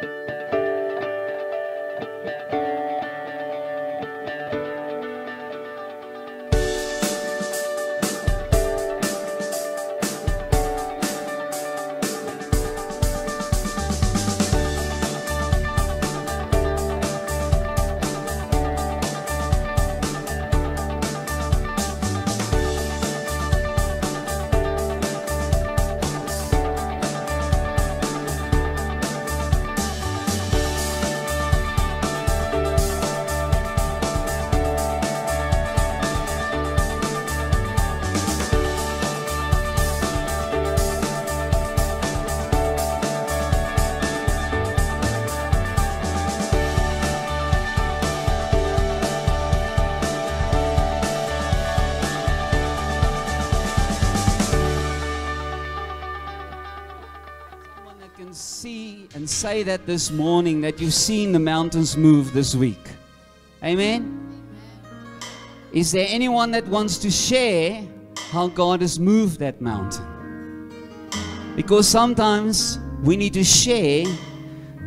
Someone say that this morning that you've seen the mountains move this week. Amen. Is there anyone that wants to share how God has moved that mountain? Because sometimes we need to share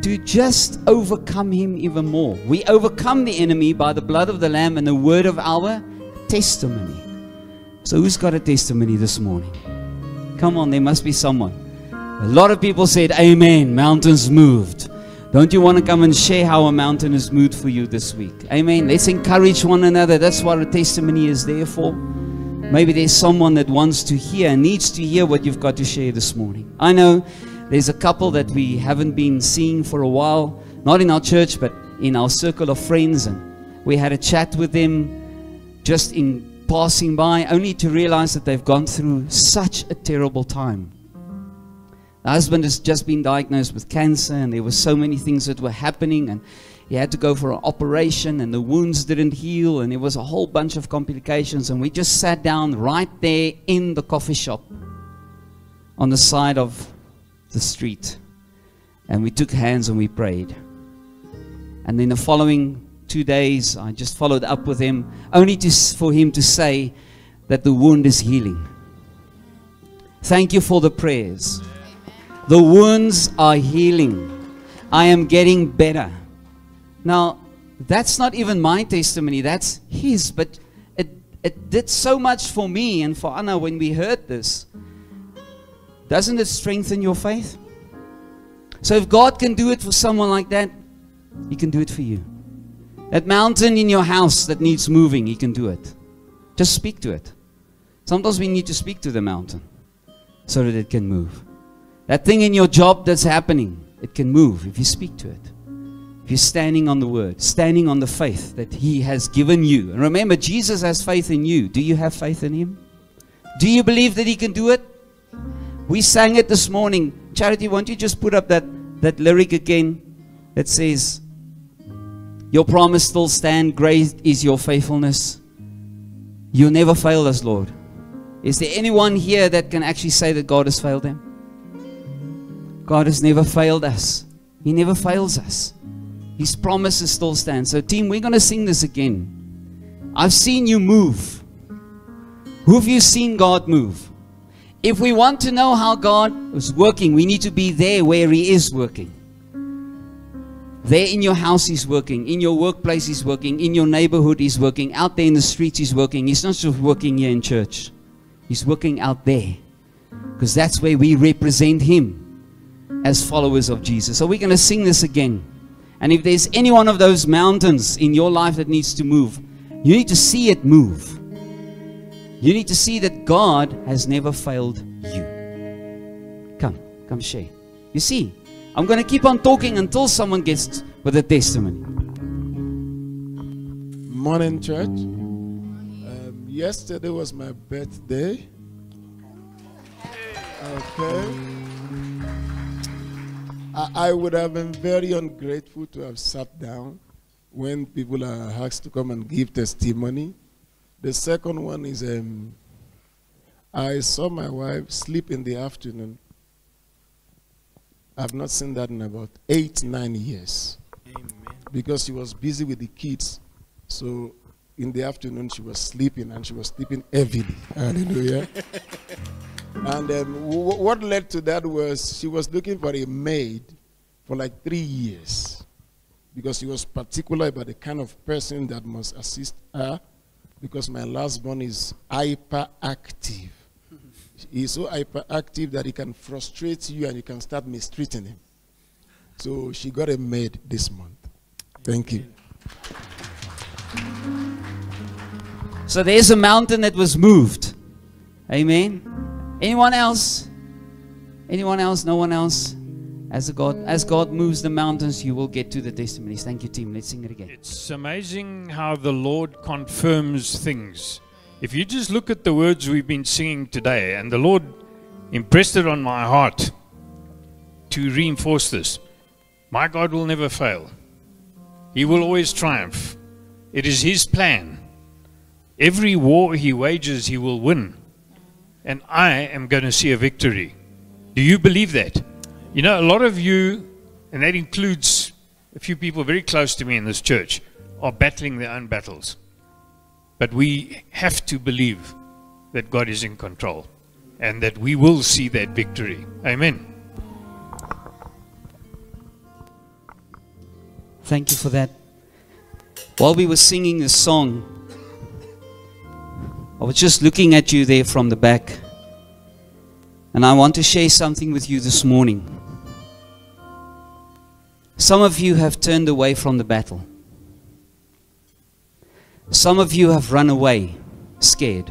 to just overcome him even more. We overcome the enemy by the blood of the Lamb and the word of our testimony. So, who's got a testimony this morning? Come on, there must be someone. A lot of people said, Amen, mountains moved. Don't you want to come and share how a mountain has moved for you this week? Amen. Let's encourage one another. That's what a testimony is there for. Maybe there's someone that wants to hear, and needs to hear what you've got to share this morning. I know there's a couple that we haven't been seeing for a while, not in our church, but in our circle of friends. And we had a chat with them just in passing by, only to realize that they've gone through such a terrible time. The husband has just been diagnosed with cancer, and there were so many things that were happening, and he had to go for an operation, and the wounds didn't heal, and there was a whole bunch of complications. And we just sat down right there in the coffee shop on the side of the street, and we took hands and we prayed. And then the following two days, I just followed up with him, only to, for him to say that the wound is healing. Thank you for the prayers. The wounds are healing. I am getting better. Now, that's not even my testimony, that's his. But it, it did so much for me and for Anna when we heard this. Doesn't it strengthen your faith? So, if God can do it for someone like that, He can do it for you. That mountain in your house that needs moving, He can do it. Just speak to it. Sometimes we need to speak to the mountain so that it can move. That thing in your job that's happening, it can move if you speak to it. If you're standing on the word, standing on the faith that He has given you. And remember, Jesus has faith in you. Do you have faith in Him? Do you believe that He can do it? We sang it this morning. Charity, won't you just put up that, that lyric again that says, Your promise still stand, great is your faithfulness. You'll never fail us, Lord. Is there anyone here that can actually say that God has failed them? God has never failed us. He never fails us. His promises still stand. So, team, we're going to sing this again. I've seen you move. Who have you seen God move? If we want to know how God is working, we need to be there where He is working. There in your house, He's working. In your workplace, He's working. In your neighborhood, He's working. Out there in the streets, He's working. He's not just working here in church, He's working out there. Because that's where we represent Him as followers of Jesus. So we're going to sing this again. And if there's any one of those mountains in your life that needs to move, you need to see it move. You need to see that God has never failed you. Come, come share. You see, I'm going to keep on talking until someone gets with a testimony. Morning, church. Um, yesterday was my birthday. Okay. I, I would have been very ungrateful to have sat down when people are asked to come and give testimony. The second one is um, I saw my wife sleep in the afternoon. I've not seen that in about eight, nine years. Amen. Because she was busy with the kids. So in the afternoon she was sleeping and she was sleeping heavily. Hallelujah. and um, what led to that was she was looking for a maid for like three years because she was particular about the kind of person that must assist her because my last born is hyperactive. He's so hyperactive that he can frustrate you and you can start mistreating him. So she got a maid this month. Thank you. So there's a mountain that was moved. Amen. Anyone else? Anyone else? No one else? As God, as God moves the mountains, you will get to the testimonies. Thank you, team. Let's sing it again. It's amazing how the Lord confirms things. If you just look at the words we've been singing today, and the Lord impressed it on my heart to reinforce this. My God will never fail. He will always triumph. It is His plan. Every war He wages, He will win. And I am going to see a victory. Do you believe that? You know, a lot of you, and that includes a few people very close to me in this church, are battling their own battles. But we have to believe that God is in control and that we will see that victory. Amen. Thank you for that. While we were singing this song, I was just looking at you there from the back. And I want to share something with you this morning. Some of you have turned away from the battle. Some of you have run away, scared.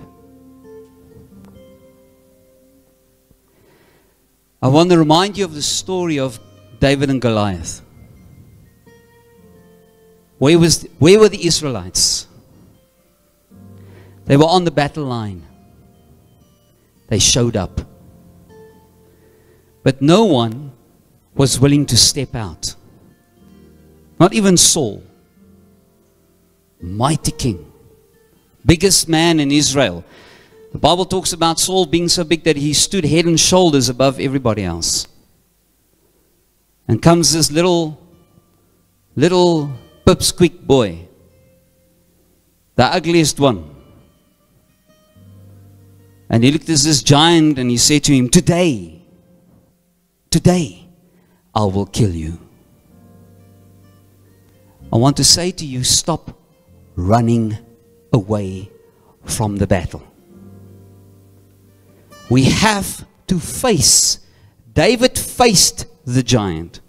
I want to remind you of the story of David and Goliath. Where, was, where were the Israelites? They were on the battle line. They showed up. But no one was willing to step out. Not even Saul mighty king, biggest man in Israel. The Bible talks about Saul being so big that he stood head and shoulders above everybody else. And comes this little, little pipsqueak boy, the ugliest one. And he looked at this giant and he said to him, Today, today, I will kill you. I want to say to you, stop running away from the battle. We have to face. David faced the giant.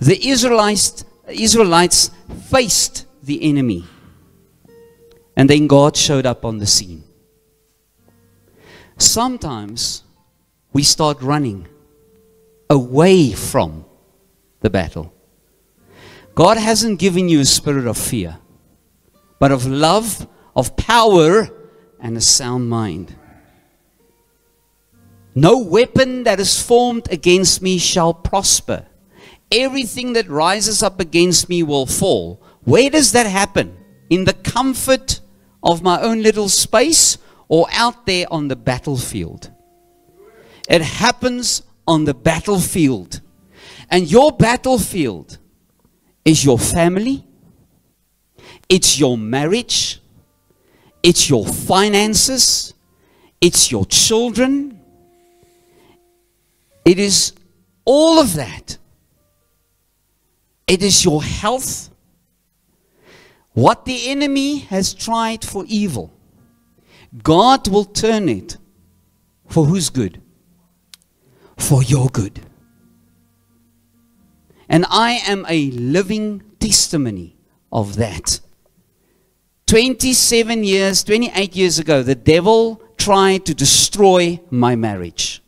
The Israelites, Israelites faced the enemy. And then God showed up on the scene. Sometimes we start running away from the battle. God hasn't given you a spirit of fear but of love, of power, and a sound mind. No weapon that is formed against me shall prosper. Everything that rises up against me will fall. Where does that happen? In the comfort of my own little space or out there on the battlefield? It happens on the battlefield. And your battlefield is your family, it's your marriage, it's your finances, it's your children, it is all of that. It is your health. What the enemy has tried for evil, God will turn it for whose good? For your good. And I am a living testimony of that. 27 years, 28 years ago, the devil tried to destroy my marriage.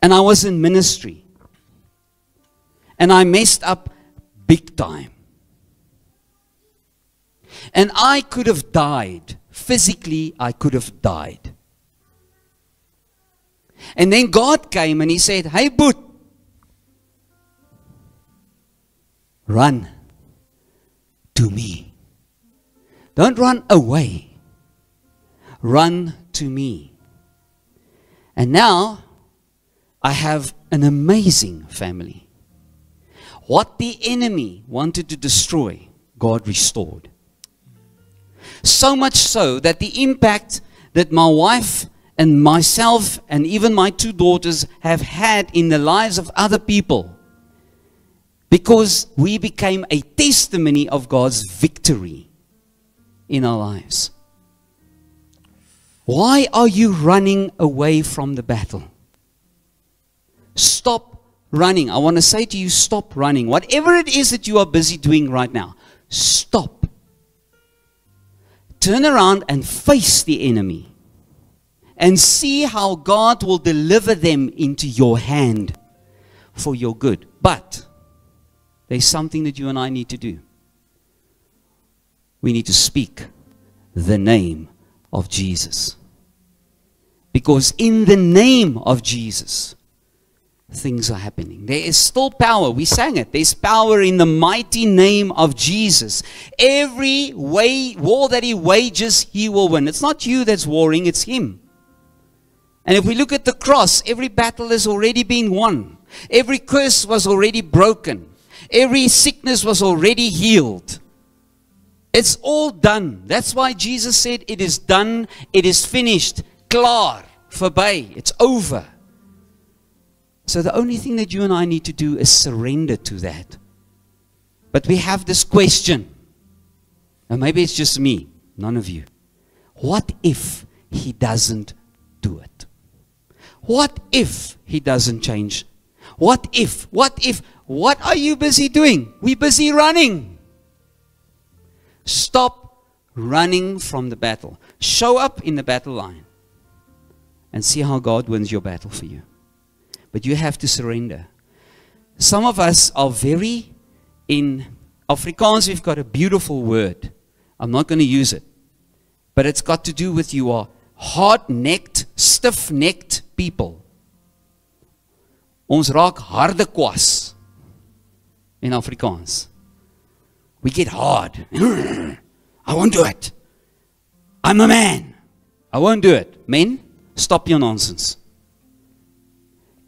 And I was in ministry. And I messed up big time. And I could have died. Physically, I could have died. And then God came and He said, Hey, Boot, run to me. Don't run away. Run to me. And now I have an amazing family. What the enemy wanted to destroy, God restored. So much so that the impact that my wife and myself and even my two daughters have had in the lives of other people because we became a testimony of God's victory in our lives. Why are you running away from the battle? Stop running. I want to say to you, stop running. Whatever it is that you are busy doing right now, stop. Turn around and face the enemy and see how God will deliver them into your hand for your good. But there's something that you and I need to do. We need to speak the name of Jesus. Because in the name of Jesus, things are happening. There is still power. We sang it. There's power in the mighty name of Jesus. Every way, war that he wages, he will win. It's not you that's warring, it's him. And if we look at the cross, every battle has already been won. Every curse was already broken. Every sickness was already healed. It's all done. That's why Jesus said, It is done, it is finished. Klaar, verby, it's over. So the only thing that you and I need to do is surrender to that. But we have this question, and maybe it's just me, none of you. What if he doesn't do it? What if he doesn't change? What if? What if? What are you busy doing? We're busy running. Stop running from the battle. Show up in the battle line and see how God wins your battle for you. But you have to surrender. Some of us are very, in Afrikaans, we've got a beautiful word. I'm not going to use it. But it's got to do with you are hard necked, stiff necked people. Ons raak harde kwas in Afrikaans. We get hard. I won't do it. I'm a man. I won't do it. Men, stop your nonsense.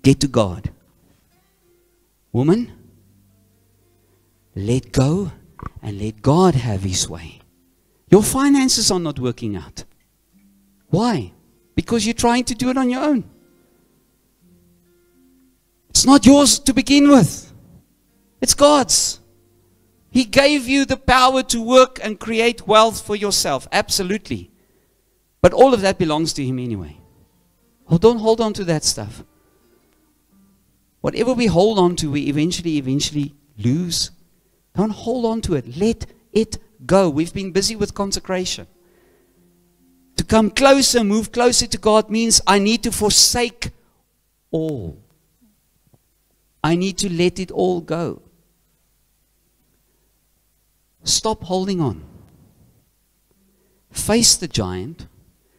Get to God. Woman, let go and let God have His way. Your finances are not working out. Why? Because you're trying to do it on your own. It's not yours to begin with, it's God's. He gave you the power to work and create wealth for yourself. Absolutely. But all of that belongs to Him anyway. Oh, don't hold on to that stuff. Whatever we hold on to, we eventually, eventually lose. Don't hold on to it. Let it go. We've been busy with consecration. To come closer, move closer to God means I need to forsake all. I need to let it all go. Stop holding on. Face the giant.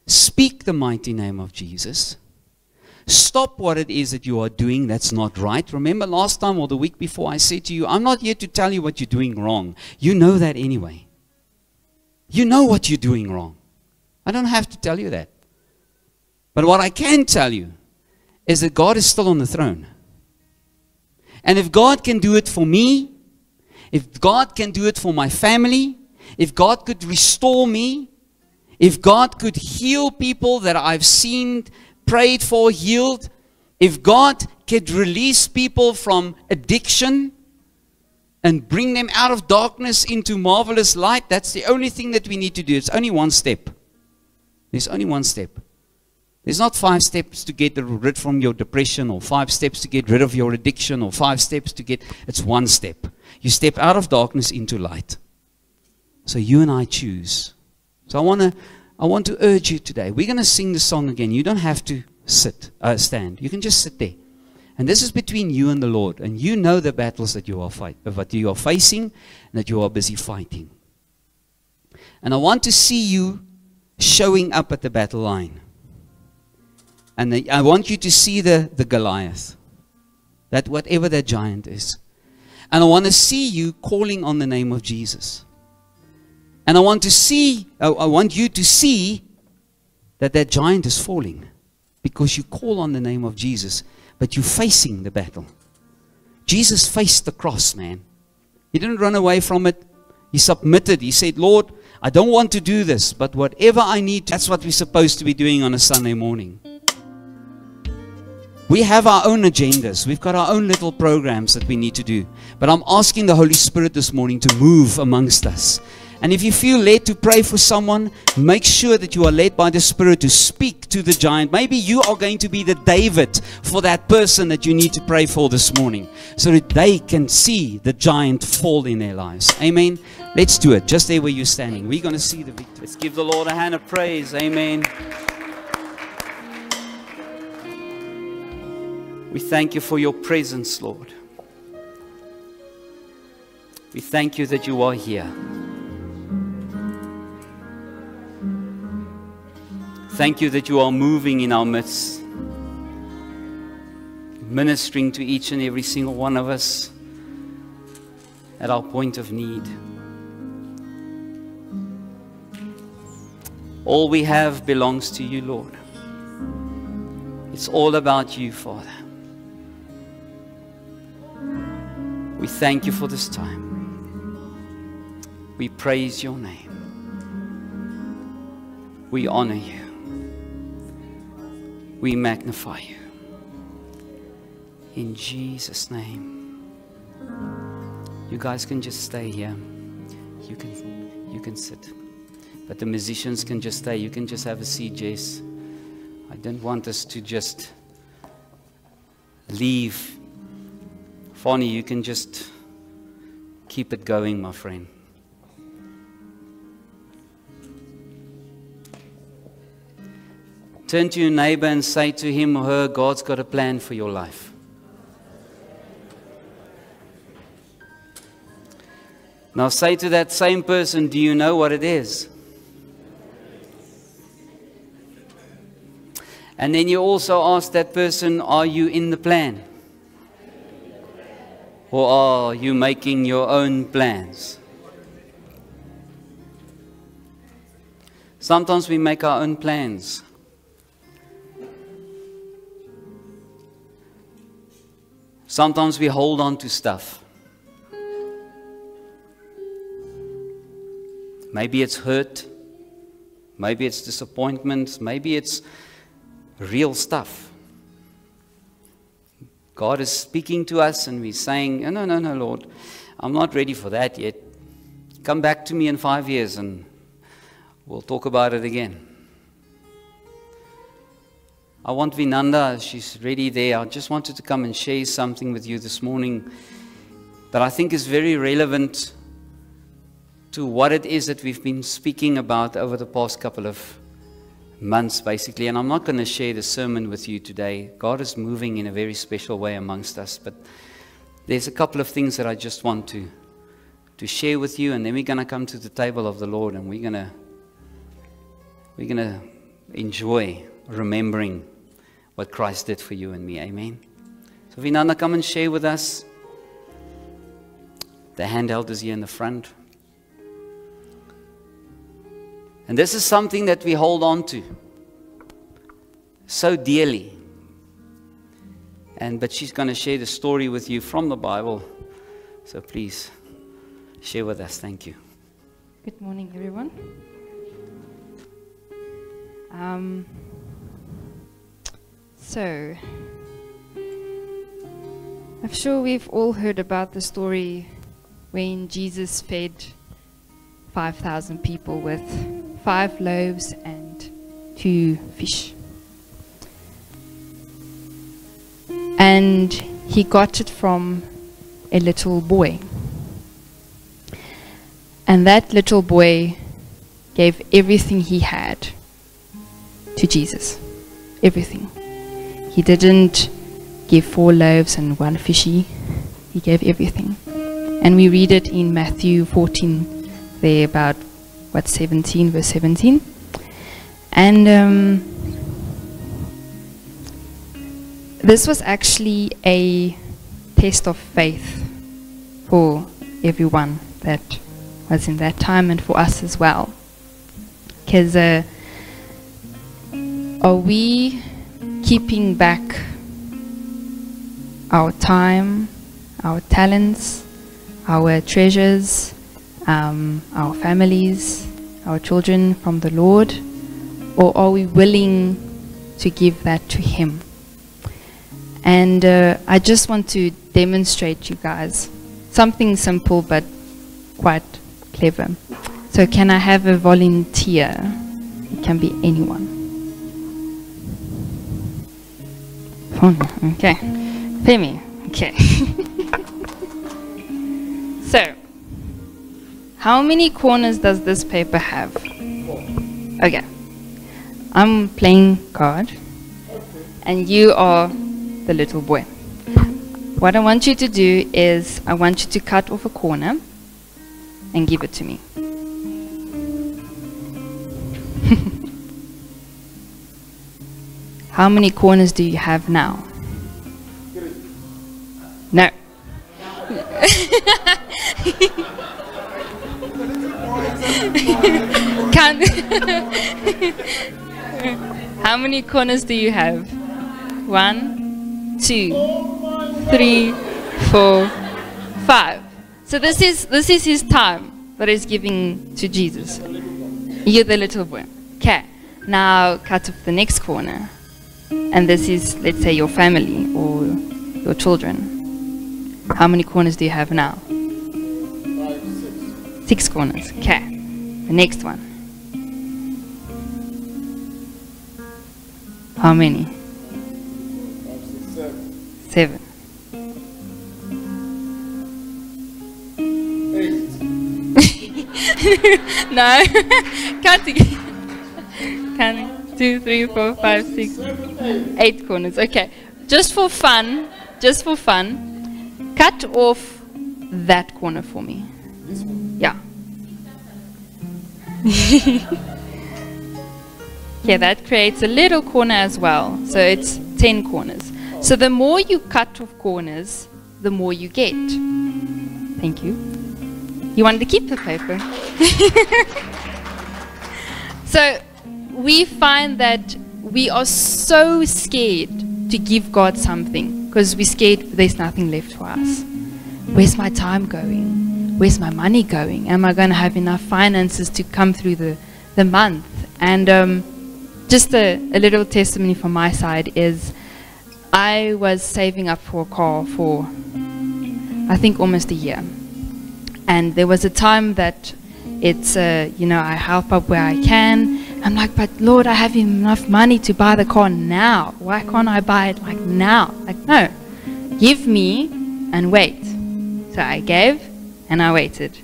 Speak the mighty name of Jesus. Stop what it is that you are doing that's not right. Remember last time or the week before, I said to you, I'm not here to tell you what you're doing wrong. You know that anyway. You know what you're doing wrong. I don't have to tell you that. But what I can tell you is that God is still on the throne. And if God can do it for me, if God can do it for my family, if God could restore me, if God could heal people that I've seen, prayed for, healed, if God could release people from addiction and bring them out of darkness into marvelous light, that's the only thing that we need to do. It's only one step. There's only one step. There's not five steps to get rid from your depression or five steps to get rid of your addiction or five steps to get. It's one step. You step out of darkness into light. So you and I choose. So I want to I want to urge you today. We're going to sing the song again. You don't have to sit, uh, stand. You can just sit there. And this is between you and the Lord. And you know the battles that you are fight, uh, that you are facing and that you are busy fighting. And I want to see you showing up at the battle line. And the, I want you to see the, the Goliath. That whatever that giant is. And I want to see you calling on the name of Jesus. And I want to see, I want you to see that that giant is falling because you call on the name of Jesus, but you're facing the battle. Jesus faced the cross, man. He didn't run away from it. He submitted. He said, Lord, I don't want to do this, but whatever I need to, that's what we're supposed to be doing on a Sunday morning. We have our own agendas. We've got our own little programs that we need to do. But I'm asking the Holy Spirit this morning to move amongst us. And if you feel led to pray for someone, make sure that you are led by the Spirit to speak to the giant. Maybe you are going to be the David for that person that you need to pray for this morning so that they can see the giant fall in their lives. Amen. Let's do it. Just there where you're standing. We're going to see the victory. Let's give the Lord a hand of praise. Amen. We thank you for your presence, Lord. We thank you that you are here. Thank you that you are moving in our midst, ministering to each and every single one of us at our point of need. All we have belongs to you, Lord. It's all about you, Father. We thank you for this time. We praise your name. We honor you. We magnify you. In Jesus' name. You guys can just stay here. You can you can sit. But the musicians can just stay. You can just have a seat, Jess. I don't want us to just leave. Fonny, you can just keep it going, my friend. Turn to your neighbor and say to him or her, God's got a plan for your life. Now say to that same person, Do you know what it is? And then you also ask that person, Are you in the plan? Or are you making your own plans? Sometimes we make our own plans. Sometimes we hold on to stuff. Maybe it's hurt. Maybe it's disappointment. Maybe it's real stuff. God is speaking to us and we're saying, No, no, no, Lord, I'm not ready for that yet. Come back to me in five years and we'll talk about it again. I want Vinanda, she's ready there. I just wanted to come and share something with you this morning that I think is very relevant to what it is that we've been speaking about over the past couple of months, basically. And I'm not going to share the sermon with you today. God is moving in a very special way amongst us. But there's a couple of things that I just want to, to share with you. And then we're going to come to the table of the Lord and we're going to, we're going to enjoy remembering what Christ did for you and me. Amen. So, Vinanda, come and share with us. The handheld is here in the front. And this is something that we hold on to so dearly. And but she's going to share the story with you from the Bible. So please share with us. Thank you. Good morning, everyone. Um, so, I'm sure we've all heard about the story when Jesus fed 5,000 people with five loaves and two fish. And he got it from a little boy. And that little boy gave everything he had to Jesus. Everything. He didn't give four loaves and one fishy. He gave everything. And we read it in Matthew 14 there about what 17 verse 17 and um, this was actually a test of faith for everyone that was in that time and for us as well because uh, are we keeping back our time our talents our treasures um, our families, our children from the Lord, or are we willing to give that to Him? And uh, I just want to demonstrate you guys something simple but quite clever. So, can I have a volunteer? It can be anyone. Phone, okay. me. okay. so, how many corners does this paper have? Four. Okay. I'm playing card, and you are the little boy. What I want you to do is, I want you to cut off a corner and give it to me. How many corners do you have now? No. Count. How many corners do you have? One, two, three, four, five. So this is this is his time that he's giving to Jesus. You're the little boy. Okay. Now cut off the next corner. And this is let's say your family or your children. How many corners do you have now? Six corners. Okay. The next one. How many? Seven. no. Counting. Counting. Two, three, four, five, six, eight corners. Okay. Just for fun, just for fun, cut off that corner for me. Yeah. yeah, that creates a little corner as well. So it's 10 corners. So the more you cut off corners, the more you get. Thank you. You wanted to keep the paper. so we find that we are so scared to give God something because we're scared there's nothing left for us. Where's my time going? Where's my money going? Am I going to have enough finances to come through the, the month? And um, just a, a little testimony from my side is I was saving up for a car for, I think, almost a year. And there was a time that it's, uh, you know, I help up where I can. I'm like, but Lord, I have enough money to buy the car now. Why can't I buy it like now? Like, no, give me and wait. So I gave and I waited.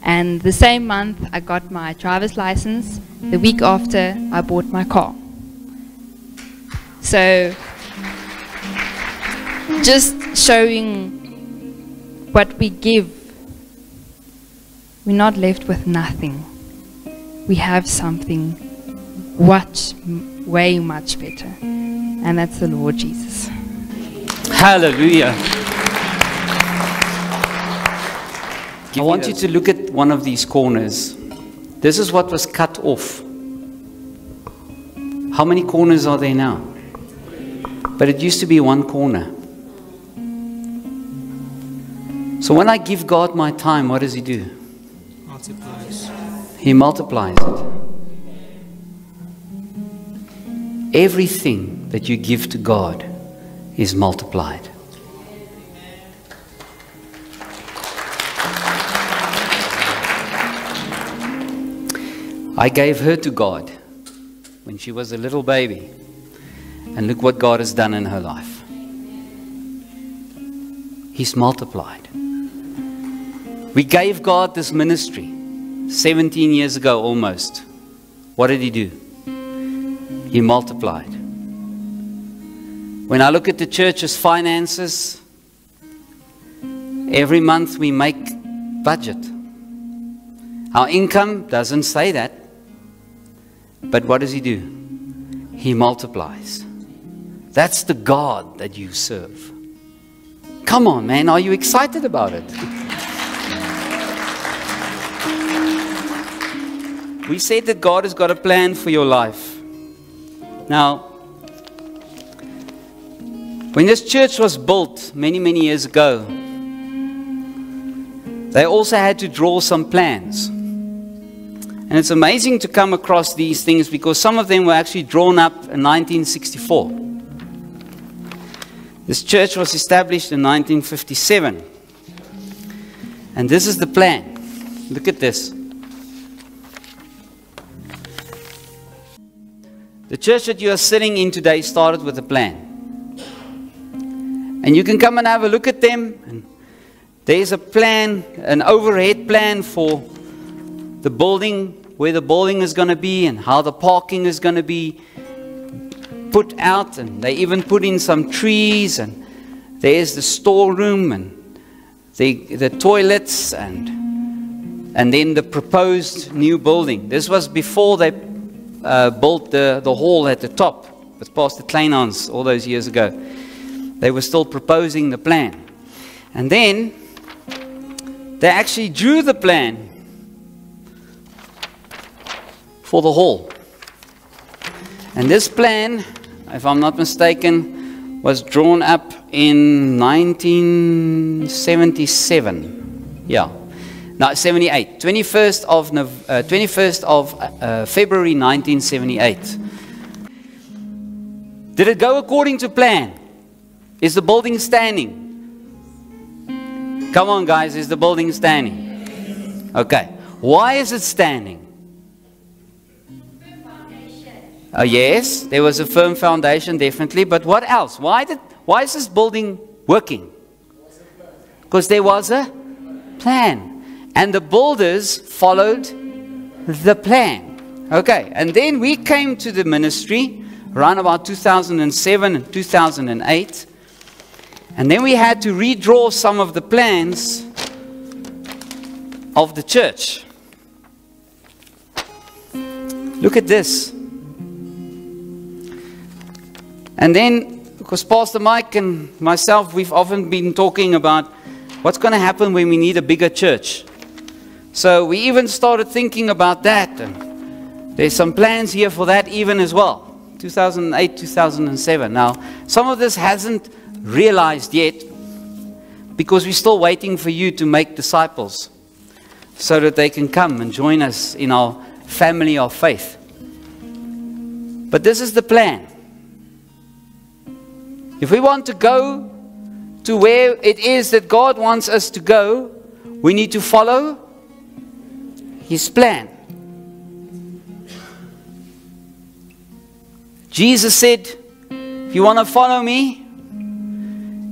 And the same month, I got my driver's license. The week after, I bought my car. So, just showing what we give, we're not left with nothing. We have something much, way much better. And that's the Lord Jesus. Hallelujah. I want you to look at one of these corners. This is what was cut off. How many corners are there now? But it used to be one corner. So when I give God my time, what does He do? multiplies. He multiplies it. Everything that you give to God is multiplied. I gave her to God when she was a little baby. And look what God has done in her life. He's multiplied. We gave God this ministry 17 years ago almost. What did He do? He multiplied. When I look at the church's finances, every month we make budget. Our income doesn't say that. But what does He do? He multiplies. That's the God that you serve. Come on, man. Are you excited about it? We said that God has got a plan for your life. Now, when this church was built many, many years ago, they also had to draw some plans. And it's amazing to come across these things because some of them were actually drawn up in 1964. This church was established in 1957. And this is the plan. Look at this. The church that you are sitting in today started with a plan. And you can come and have a look at them. And there's a plan, an overhead plan for the building, where the building is going to be, and how the parking is going to be put out. And they even put in some trees. And there's the storeroom and the, the toilets and and then the proposed new building. This was before they uh, built the, the hall at the top with Pastor Kleinhans all those years ago. They were still proposing the plan. And then they actually drew the plan for the hall. And this plan, if I'm not mistaken, was drawn up in 1977. Yeah. No, 78. 21st of, uh, 21st of uh, February 1978. Did it go according to plan? Is the building standing? Come on, guys, is the building standing? Okay. Why is it standing? Uh, yes, there was a firm foundation, definitely. But what else? Why did? Why is this building working? Because there was a plan, and the builders followed the plan. Okay, and then we came to the ministry around about 2007 and 2008, and then we had to redraw some of the plans of the church. Look at this. And then, because Pastor Mike and myself, we've often been talking about what's going to happen when we need a bigger church. So we even started thinking about that. And there's some plans here for that even as well. 2008, 2007. Now, some of this hasn't realized yet because we're still waiting for you to make disciples so that they can come and join us in our family of faith. But this is the plan. If we want to go to where it is that God wants us to go, we need to follow His plan. Jesus said, If you want to follow me,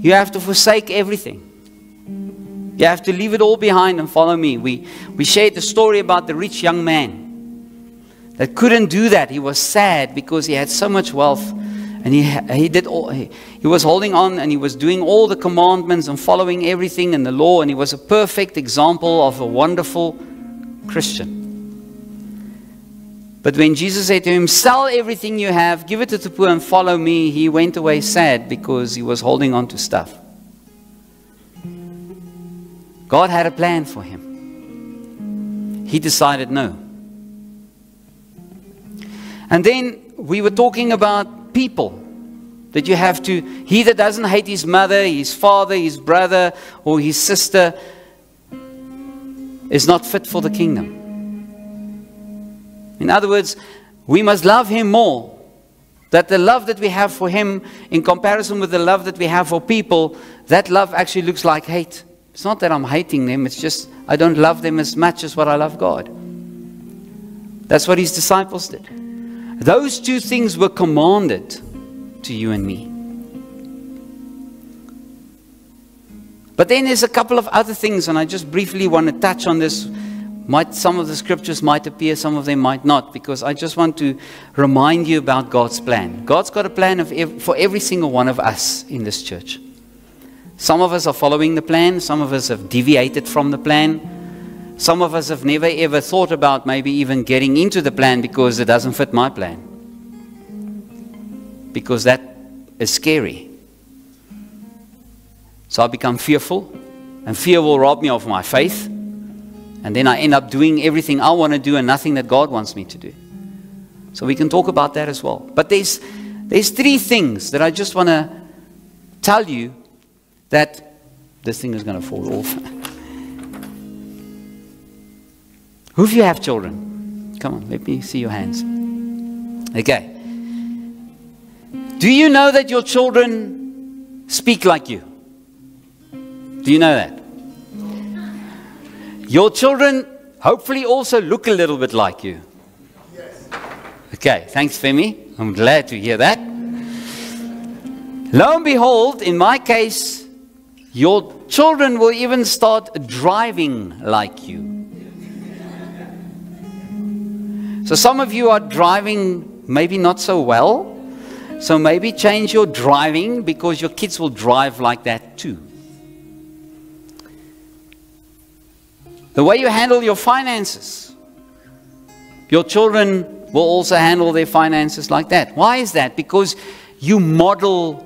you have to forsake everything. You have to leave it all behind and follow me. We, we shared the story about the rich young man that couldn't do that. He was sad because he had so much wealth and he, he did all, he, he was holding on and he was doing all the commandments and following everything in the law and he was a perfect example of a wonderful Christian. But when Jesus said to him, Sell everything you have, give it to the poor, and follow me, he went away sad because he was holding on to stuff. God had a plan for him. He decided no. And then we were talking about people that you have to, he that doesn't hate his mother, his father, his brother, or his sister is not fit for the kingdom. In other words, we must love him more. That the love that we have for him, in comparison with the love that we have for people, that love actually looks like hate. It's not that I'm hating them, it's just I don't love them as much as what I love God. That's what his disciples did. Those two things were commanded to you and me. But then there's a couple of other things, and I just briefly want to touch on this. Might, some of the scriptures might appear, some of them might not, because I just want to remind you about God's plan. God's got a plan of ev- for every single one of us in this church. Some of us are following the plan, some of us have deviated from the plan. Some of us have never ever thought about maybe even getting into the plan because it doesn't fit my plan. Because that is scary. So I become fearful, and fear will rob me of my faith. And then I end up doing everything I want to do and nothing that God wants me to do. So we can talk about that as well. But there's, there's three things that I just want to tell you that this thing is going to fall off. Who of you have children? Come on, let me see your hands. Okay. Do you know that your children speak like you? Do you know that? Your children hopefully also look a little bit like you. Okay, thanks, Femi. I'm glad to hear that. Lo and behold, in my case, your children will even start driving like you. So some of you are driving maybe not so well. So maybe change your driving because your kids will drive like that too. The way you handle your finances. Your children will also handle their finances like that. Why is that? Because you model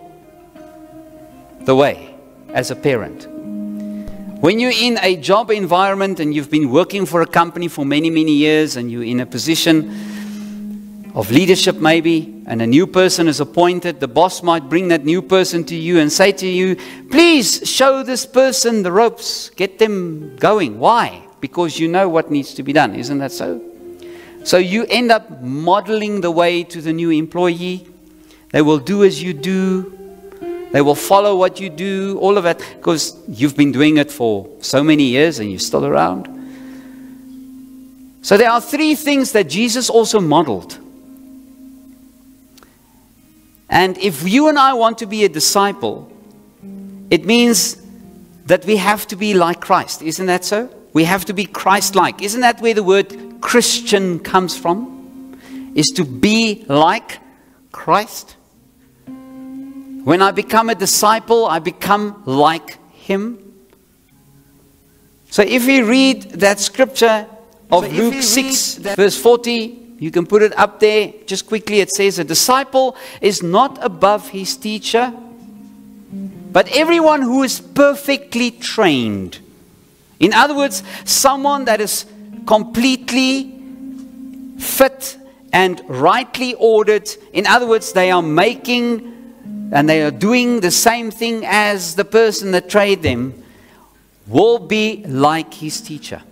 the way as a parent. When you're in a job environment and you've been working for a company for many, many years and you're in a position of leadership maybe, and a new person is appointed, the boss might bring that new person to you and say to you, please show this person the ropes, get them going. Why? Because you know what needs to be done. Isn't that so? So you end up modeling the way to the new employee. They will do as you do. They will follow what you do, all of that, because you've been doing it for so many years and you're still around. So there are three things that Jesus also modeled. And if you and I want to be a disciple, it means that we have to be like Christ. Isn't that so? We have to be Christ like. Isn't that where the word Christian comes from? Is to be like Christ. When I become a disciple, I become like him. So if we read that scripture of So Luke 6, that- verse 40, you can put it up there just quickly. It says, A disciple is not above his teacher, but everyone who is perfectly trained. In other words, someone that is completely fit and rightly ordered. In other words, they are making and they are doing the same thing as the person that trained them, will be like his teacher.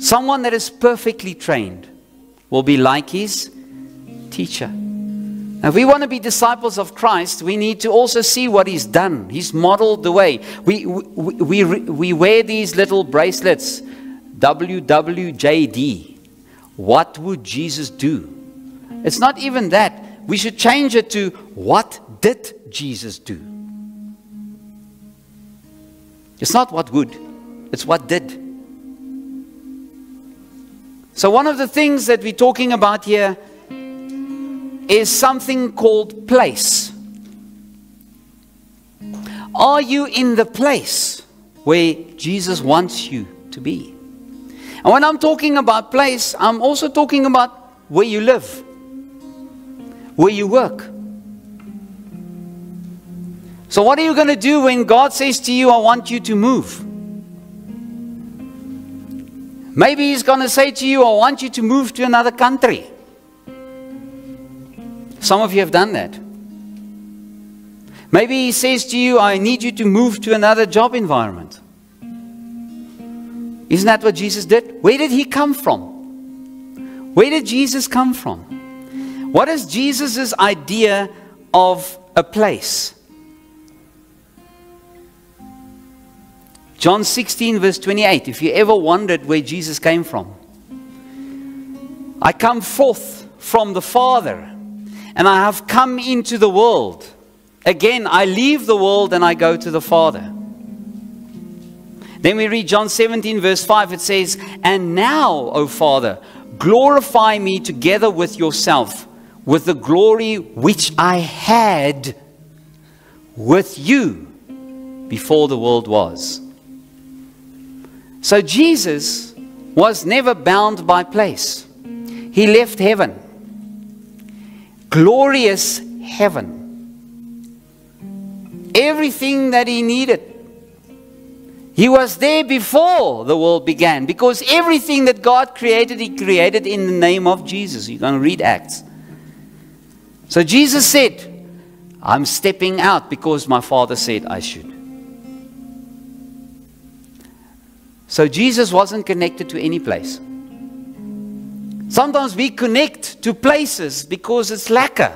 Someone that is perfectly trained will be like his teacher. Now, if we want to be disciples of Christ, we need to also see what He's done. He's modeled the way. We, we, we, we wear these little bracelets WWJD. What would Jesus do? It's not even that. We should change it to what did Jesus do? It's not what would, it's what did. So, one of the things that we're talking about here is something called place. Are you in the place where Jesus wants you to be? And when I'm talking about place, I'm also talking about where you live, where you work. So, what are you going to do when God says to you, I want you to move? Maybe He's going to say to you, I want you to move to another country. Some of you have done that. Maybe He says to you, I need you to move to another job environment. Isn't that what Jesus did? Where did He come from? Where did Jesus come from? What is Jesus' idea of a place? John 16, verse 28. If you ever wondered where Jesus came from, I come forth from the Father, and I have come into the world. Again, I leave the world and I go to the Father. Then we read John 17, verse 5. It says, And now, O Father, glorify me together with yourself, with the glory which I had with you before the world was. So Jesus was never bound by place. He left heaven. Glorious heaven. Everything that he needed. He was there before the world began because everything that God created, he created in the name of Jesus. You're going to read Acts. So Jesus said, I'm stepping out because my Father said I should. So Jesus wasn't connected to any place. Sometimes we connect to places because it's lekker.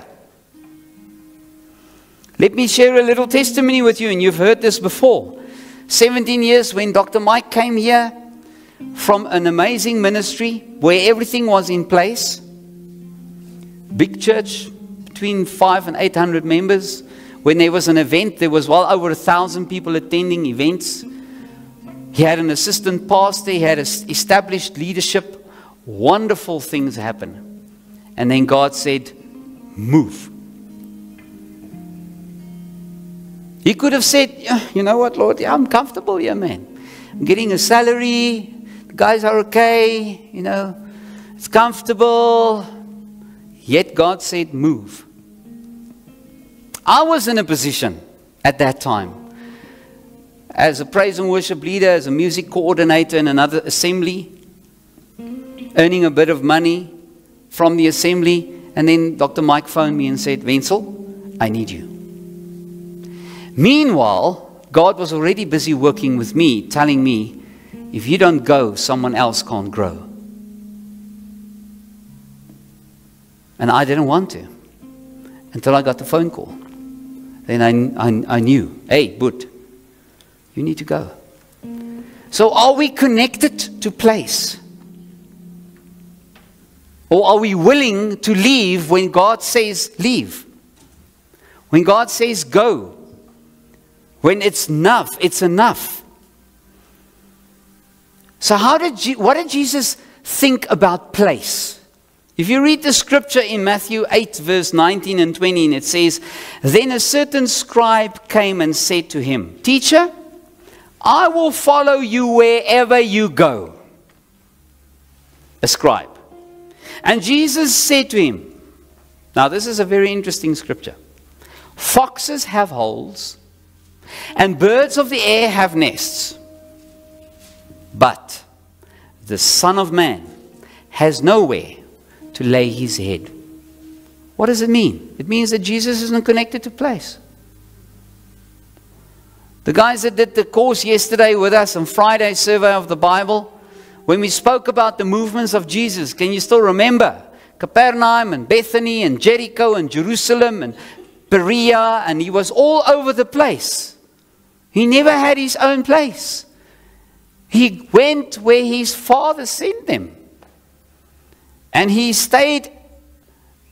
Let me share a little testimony with you, and you've heard this before. 17 years when Dr. Mike came here from an amazing ministry where everything was in place. Big church, between five and 800 members. When there was an event, there was well over a thousand people attending events. He had an assistant pastor, he had established leadership. Wonderful things happen. And then God said, Move. He could have said, You know what, Lord? Yeah, I'm comfortable here, man. I'm getting a salary. The guys are okay. You know, it's comfortable. Yet God said, Move. I was in a position at that time as a praise and worship leader, as a music coordinator in another assembly, earning a bit of money from the assembly. And then Dr. Mike phoned me and said, Wenzel, I need you. Meanwhile, God was already busy working with me, telling me, if you don't go, someone else can't grow. And I didn't want to until I got the phone call. Then I, I, I knew, hey, but you need to go. So, are we connected to place? Or are we willing to leave when God says leave? When God says go? When it's enough, it's enough. So, how did Je- what did Jesus think about place? If you read the scripture in Matthew 8, verse 19 and 20, and it says, Then a certain scribe came and said to him, Teacher, I will follow you wherever you go. A scribe. And Jesus said to him, Now, this is a very interesting scripture. Foxes have holes, and birds of the air have nests. But the Son of Man has nowhere to lay his head. What does it mean? It means that Jesus isn't connected to place. The guys that did the course yesterday with us on Friday survey of the Bible, when we spoke about the movements of Jesus, can you still remember? Capernaum and Bethany and Jericho and Jerusalem and Berea, and he was all over the place. He never had his own place. He went where his father sent him. And he stayed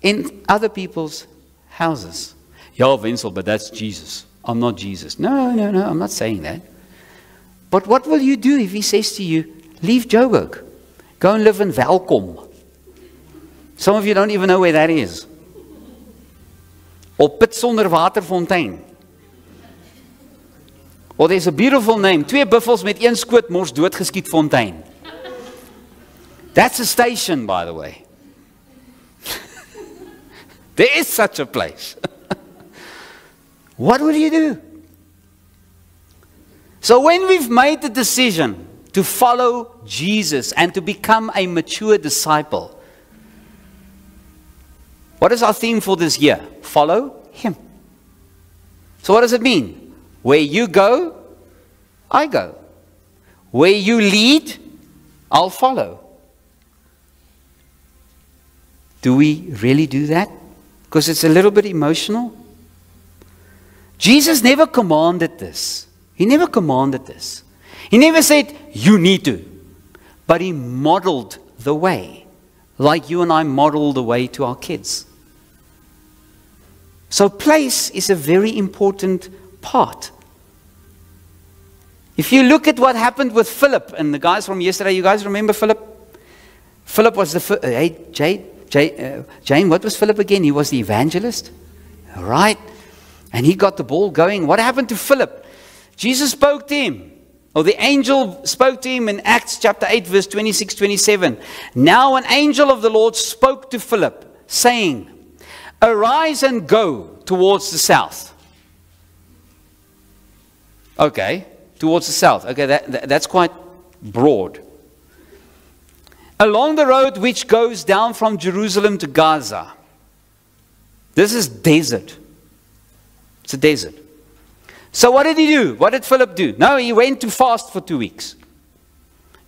in other people's houses. Yeah, Wenzel, but that's Jesus. I'm not Jesus. No, no, no, I'm not saying that. But what will you do if he says to you, leave Joburg, go and live in Welkom? Some of you don't even know where that is. Or Pit sonder waterfontein. Or there's a beautiful name, twee buffels met een skoot mors doodgeskiet fontein. That's a station, by the way. there is such a place. what would you do? So, when we've made the decision to follow Jesus and to become a mature disciple, what is our theme for this year? Follow Him. So, what does it mean? Where you go, I go. Where you lead, I'll follow. Do we really do that? Because it's a little bit emotional. Jesus never commanded this. He never commanded this. He never said, You need to. But He modeled the way, like you and I model the way to our kids. So, place is a very important part. If you look at what happened with Philip and the guys from yesterday, you guys remember Philip? Philip was the first. Hey, Jade, Jay, uh, Jane, what was Philip again? He was the evangelist, right? And he got the ball going. What happened to Philip? Jesus spoke to him, or the angel spoke to him in Acts chapter 8, verse 26 27. Now an angel of the Lord spoke to Philip, saying, Arise and go towards the south. Okay, towards the south. Okay, that, that, that's quite broad along the road which goes down from Jerusalem to Gaza. This is desert. It's a desert. So what did he do? What did Philip do? No, he went to fast for two weeks.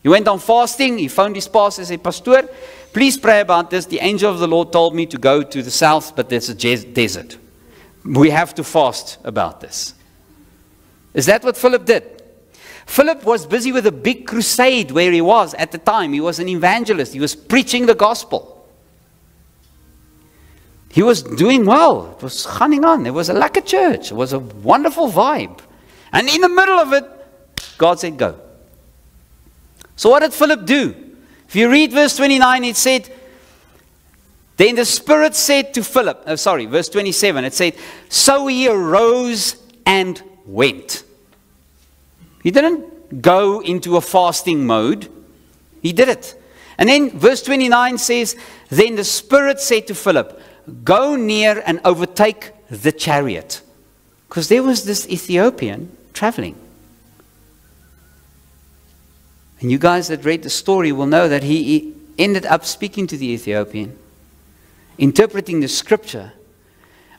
He went on fasting. He phoned his pastor and said, Pastor, please pray about this. The angel of the Lord told me to go to the south, but there's a desert. We have to fast about this. Is that what Philip did? Philip was busy with a big crusade where he was at the time. He was an evangelist, he was preaching the gospel. He was doing well. It was running on. There was a like a church. It was a wonderful vibe. And in the middle of it, God said, Go. So what did Philip do? If you read verse 29, it said, Then the Spirit said to Philip, oh, sorry, verse 27, it said, So he arose and went. He didn't go into a fasting mode, he did it. And then verse 29 says, Then the Spirit said to Philip, Go near and overtake the chariot. Because there was this Ethiopian traveling. And you guys that read the story will know that he, ended up speaking to the Ethiopian, interpreting the scripture.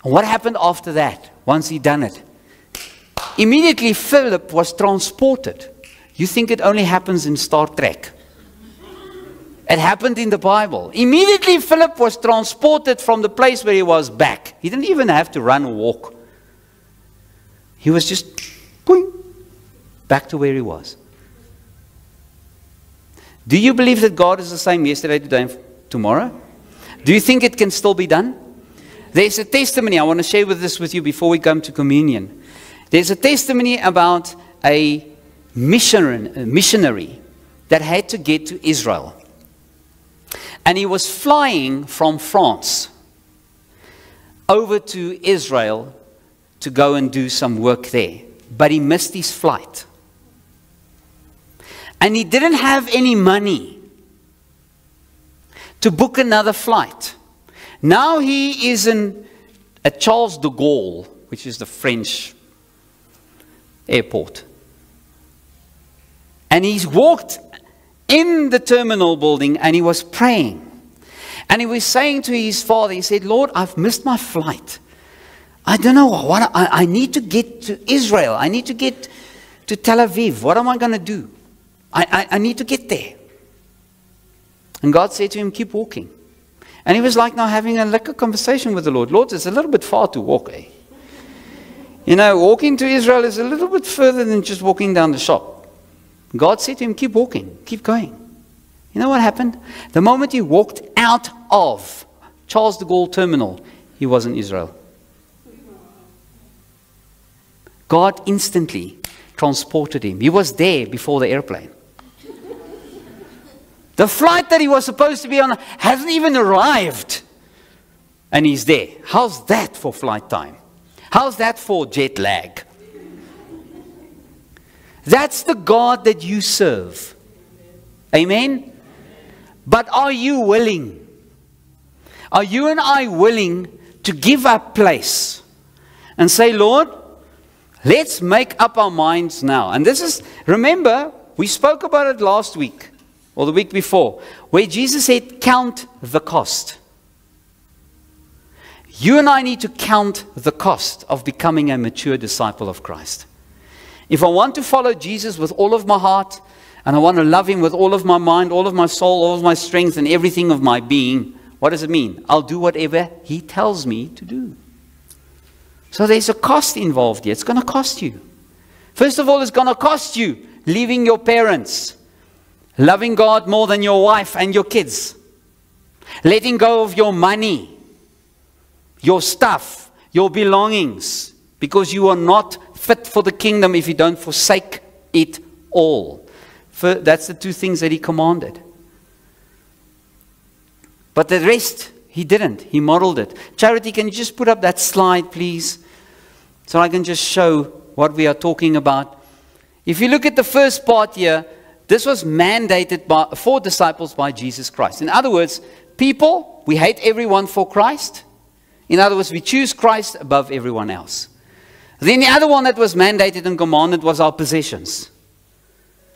And what happened after that, once he done it? Immediately, Philip was transported. You think it only happens in Star Trek? It happened in the Bible. Immediately, Philip was transported from the place where he was back. He didn't even have to run or walk. He was just boing, back to where he was. Do you believe that God is the same yesterday, today, and tomorrow? Do you think it can still be done? There's a testimony I want to share with this with you before we come to communion. There's a testimony about a missionary, a missionary that had to get to Israel. And he was flying from France over to Israel to go and do some work there. But he missed his flight. And he didn't have any money to book another flight. Now he is in at Charles de Gaulle, which is the French airport. And he's walked in the terminal building and he was praying. And he was saying to his father, he said, Lord, I've missed my flight. I don't know what I, I need to get to Israel. I need to get to Tel Aviv. What am I going to do? I, I, I need to get there. And God said to him, Keep walking. And he was like now having a little conversation with the Lord. Lord, it's a little bit far to walk, eh? You know, walking to Israel is a little bit further than just walking down the shop. God said to him, Keep walking, keep going. You know what happened? The moment he walked out of Charles de Gaulle terminal, he was in Israel. God instantly transported him. He was there before the airplane. The flight that he was supposed to be on hasn't even arrived. And he's there. How's that for flight time? How's that for jet lag? That's the God that you serve. Amen? But are you willing? Are you and I willing to give up place and say, Lord, let's make up our minds now? And this is, remember, we spoke about it last week or the week before, where Jesus said, Count the cost. You and I need to count the cost of becoming a mature disciple of Christ. If I want to follow Jesus with all of my heart, and I want to love him with all of my mind, all of my soul, all of my strength, and everything of my being, what does it mean? I'll do whatever he tells me to do. So there's a cost involved here. It's going to cost you. First of all, it's going to cost you leaving your parents, loving God more than your wife and your kids, letting go of your money, your stuff, your belongings, because you are not fit for the kingdom if you don't forsake it all. For, that's the two things that he commanded. But the rest, he didn't. He modeled it. Charity, can you just put up that slide, please? So I can just show what we are talking about. If you look at the first part here, this was mandated by, for disciples by Jesus Christ. In other words, people, we hate everyone for Christ. In other words, we choose Christ above everyone else. Then the other one that was mandated and commanded was our possessions.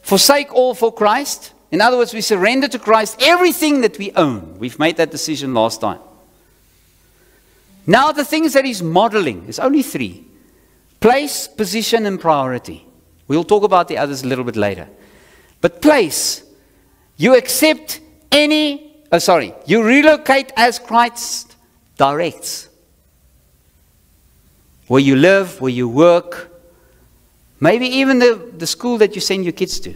Forsake all for Christ. In other words, we surrender to Christ everything that we own. We've made that decision last time. Now, the things that he's modeling is only three place, position, and priority. We'll talk about the others a little bit later. But place, You accept any, oh, sorry, you relocate as Christ directs. Where you live, where you work, maybe even the, the school that you send your kids to.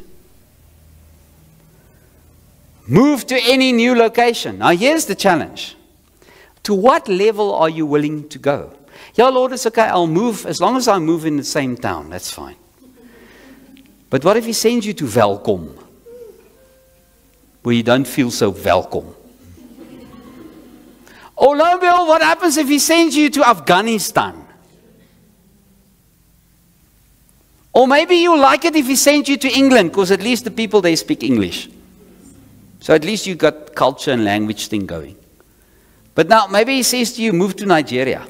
Move to any new location. Now, here's the challenge. To what level are you willing to go? Yeah, Lord, it's okay. I'll move as long as I move in the same town. That's fine. But what if He sends you to Welkom, where you don't feel so welcome? Oh, Bill, what happens if He sends you to Afghanistan? Or maybe you like it if He sends you to England, because at least the people there speak English. So at least you got culture and language thing going. But now maybe he says to you, move to Nigeria.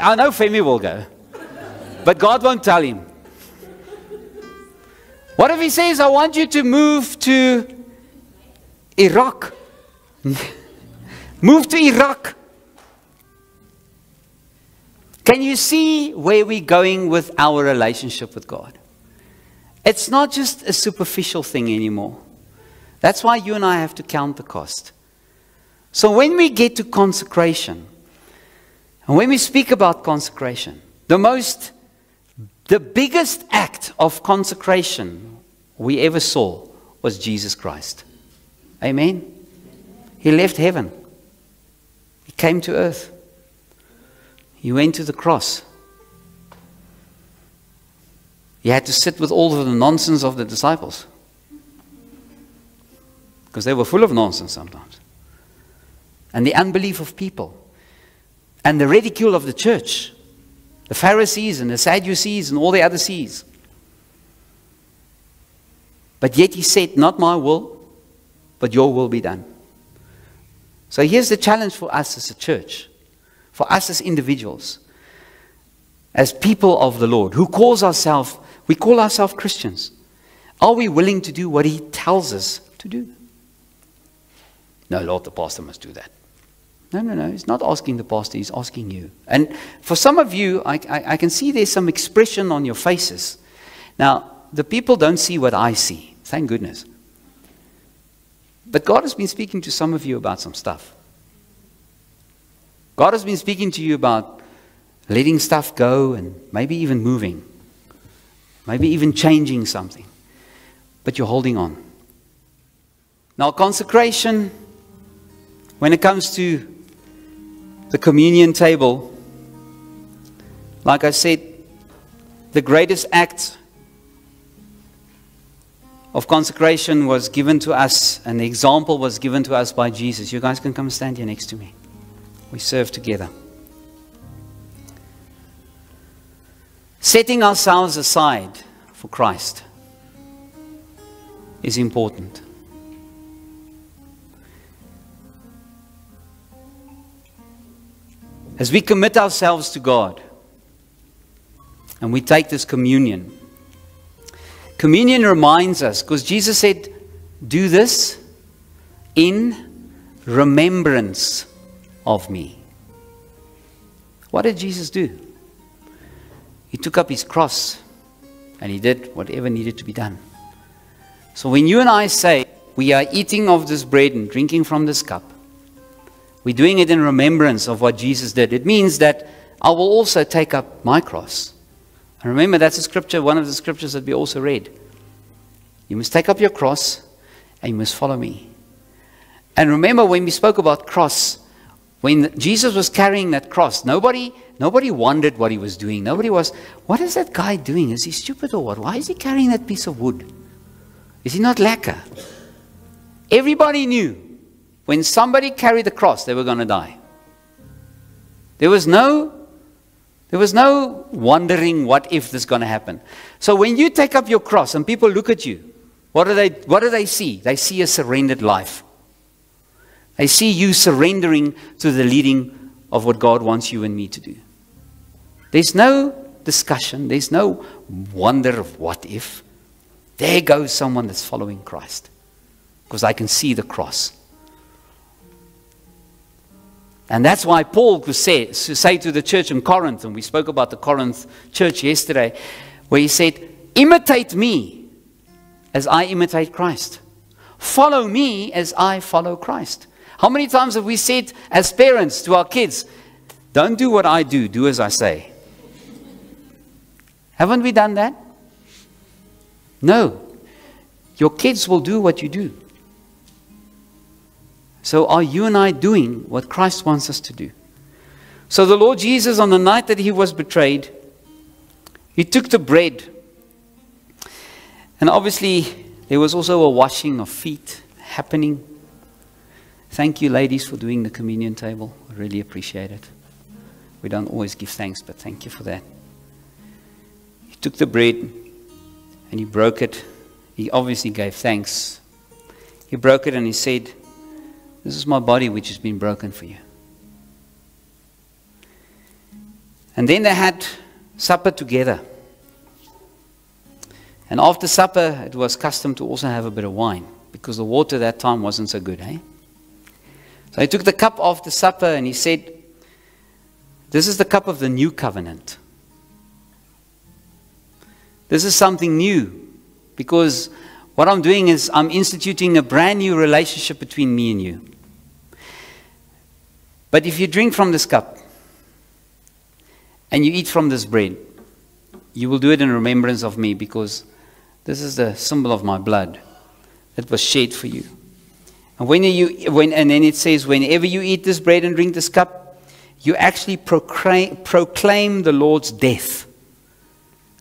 I know Femi will go. But God won't tell him. What if he says, I want you to move to Iraq? move to Iraq. Can you see where we're going with our relationship with God? It's not just a superficial thing anymore. That's why you and I have to count the cost. So when we get to consecration, and when we speak about consecration, the most, the biggest act of consecration we ever saw was Jesus Christ. Amen? He left heaven, He came to earth. He went to the cross. He had to sit with all of the nonsense of the disciples. Because they were full of nonsense sometimes. And the unbelief of people. And the ridicule of the church. The Pharisees and the Sadducees and all the other sees. But yet he said, Not my will, but your will be done. So here's the challenge for us as a church for us as individuals, as people of the Lord, who calls ourselves, we call ourselves Christians. Are we willing to do what He tells us to do? No, Lord, the pastor must do that. No, no, no. He's not asking the pastor, he's asking you. And for some of you, I, I, I, can see there's some expression on your faces. Now, the people don't see what I see. Thank goodness. But God has been speaking to some of you about some stuff. God has been speaking to you about letting stuff go and maybe even moving, maybe even changing something, but you're holding on. Now, consecration, when it comes to the communion table, like I said, the greatest act of consecration was given to us, and the example was given to us by Jesus. You guys can come stand here next to me we serve together. Setting ourselves aside for Christ is important. As we commit ourselves to God and we take this communion, communion reminds us, because Jesus said, Do this in remembrance of me. What did Jesus do? He took up his cross and he did whatever needed to be done. So when you and I say we are eating of this bread and drinking from this cup, we're doing it in remembrance of what Jesus did. It means that I will also take up my cross. And remember, that's a scripture, one of the scriptures that we also read. You must take up your cross and you must follow me. And remember, when we spoke about cross, when Jesus was carrying that cross, nobody, nobody wondered what he was doing. Nobody was, what is that guy doing? Is he stupid or what? Why is he carrying that piece of wood? Is he not lekker? Everybody knew when somebody carried the cross, they were going to die. There was no there was no wondering what if this is going to happen. So when you take up your cross and people look at you, what do they what do they see? They see a surrendered life. I see you surrendering to the leading of what God wants you and me to do. There's no discussion, there's no wonder of what if. There goes someone that's following Christ because I can see the cross. And that's why Paul could say, say to the church in Corinth, and we spoke about the Corinth church yesterday, where he said, Imitate me as I imitate Christ. Follow me as I follow Christ. How many times have we said as parents to our kids, Don't do what I do, do as I say? Haven't we done that? No. Your kids will do what you do. So, are you and I doing what Christ wants us to do? So, the Lord Jesus, on the night that he was betrayed, he took the bread. And obviously, there was also a washing of feet happening. Thank you, ladies, for doing the communion table. I really appreciate it. We don't always give thanks, but thank you for that. He took the bread and he broke it. He obviously gave thanks. He broke it and he said, This is my body which has been broken for you. And then they had supper together. And after supper, it was custom to also have a bit of wine because the water that time wasn't so good, eh? So he took the cup after supper and he said, This is the cup of the new covenant. This is something new because what I'm doing is I'm instituting a brand new relationship between me and you. But if you drink from this cup and you eat from this bread, you will do it in remembrance of me because this is the symbol of my blood that was shed for you. And when you when and then it says, whenever you eat this bread and drink this cup, you actually proclaim, proclaim the Lord's death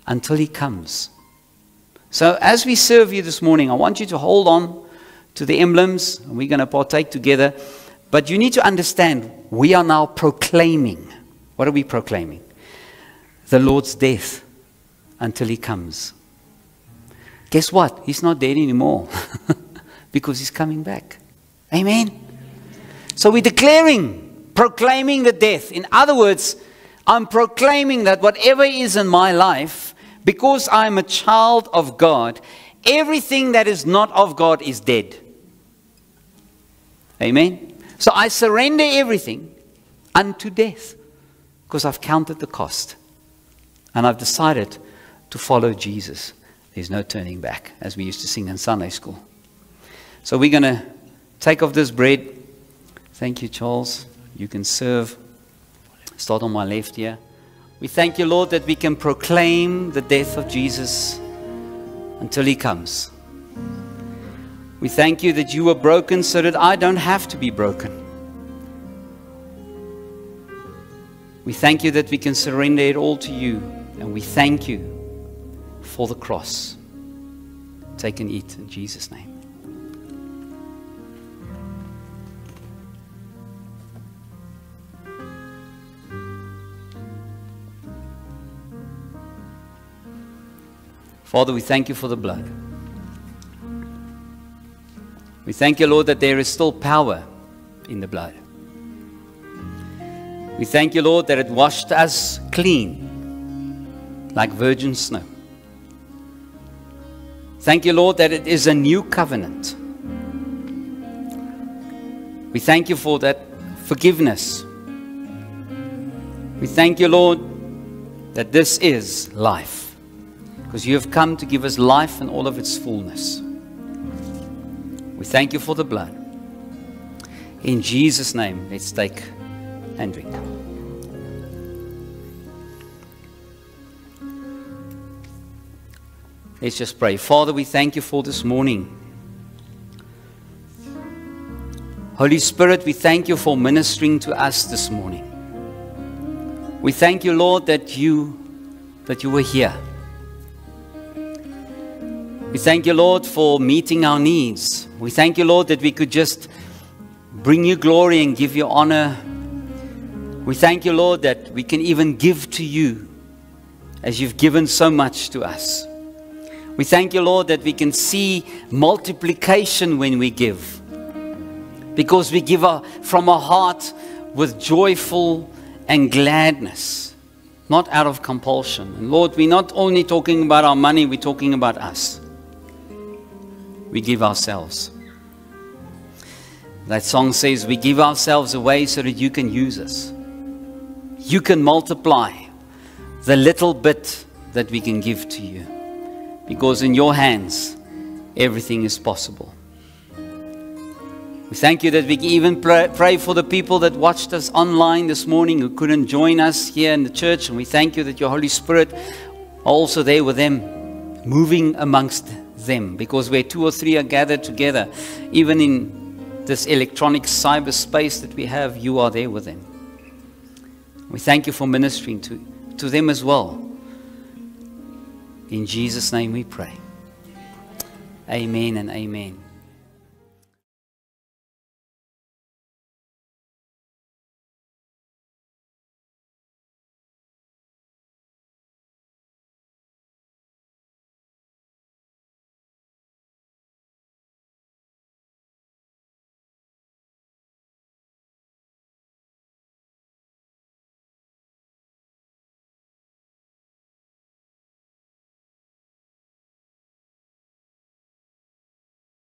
until he comes. So as we serve you this morning, I want you to hold on to the emblems, and we're going to partake together. But you need to understand we are now proclaiming. What are we proclaiming? The Lord's death until he comes. Guess what? He's not dead anymore because he's coming back. Amen. So we're declaring, proclaiming the death. In other words, I'm proclaiming that whatever is in my life, because I'm a child of God, everything that is not of God is dead. Amen. So I surrender everything unto death because I've counted the cost and I've decided to follow Jesus. There's no turning back, as we used to sing in Sunday school. So we're going to take off this bread. Thank you, Charles. You can serve. Start on my left here. We thank you, Lord, that we can proclaim the death of Jesus until he comes. We thank you that you were broken so that I don't have to be broken. We thank you that we can surrender it all to you, and we thank you for the cross. Take and eat in Jesus' name. Father, we thank you for the blood. We thank you, Lord, that there is still power in the blood. We thank you, Lord, that it washed us clean like virgin snow. Thank you, Lord, that it is a new covenant. We thank you for that forgiveness. We thank you, Lord, that this is life. Because you have come to give us life in all of its fullness. We thank you for the blood. In Jesus' name, let's take and drink. Let's just pray. Father, we thank you for this morning. Holy Spirit, we thank you for ministering to us this morning. We thank you, Lord, that you that you were here. We thank you, Lord, for meeting our needs. We thank you, Lord, that we could just bring you glory and give you honor. We thank you, Lord, that we can even give to you as you've given so much to us. We thank you, Lord, that we can see multiplication when we give. Because we give from our heart with joyful and gladness, not out of compulsion. And Lord, we're not only talking about our money, we're talking about us. We give ourselves. That song says, We give ourselves away so that you can use us. You can multiply the little bit that we can give to you. Because in your hands, everything is possible. We thank you that we can even pray, for the people that watched us online this morning who couldn't join us here in the church. And we thank you that your Holy Spirit also there with them, moving amongst them. Because where two or three are gathered together, even in this electronic cyberspace that we have, you are there with them. We thank you for ministering to, to them as well. In Jesus' name we pray. Amen and amen.